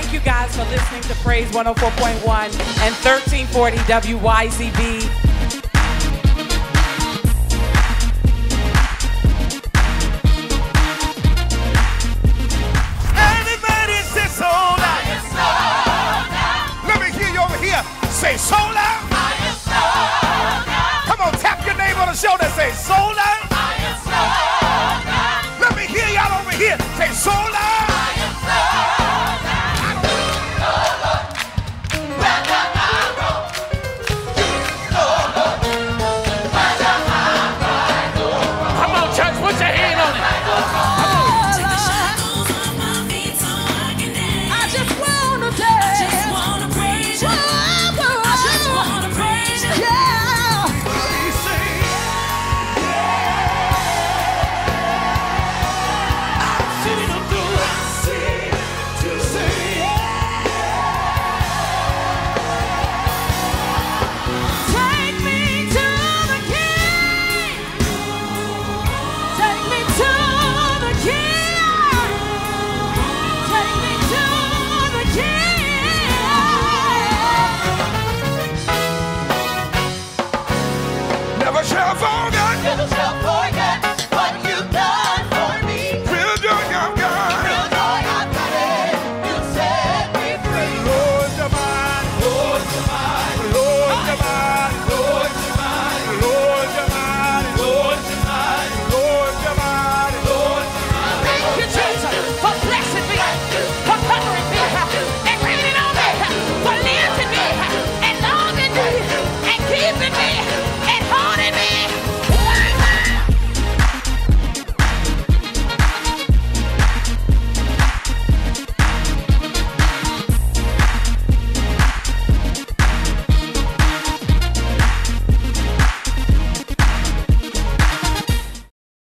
Thank you guys for listening to Praise 104.1 and 1340 WYCB. Everybody say "Sola!" Let me hear you over here sold out. Come on, tap your neighbor on the shoulder say sold out. shall forget. Never shall forget what you've done for me. Joy I've got. Joy I've got it. You set me free. Lord. Lord.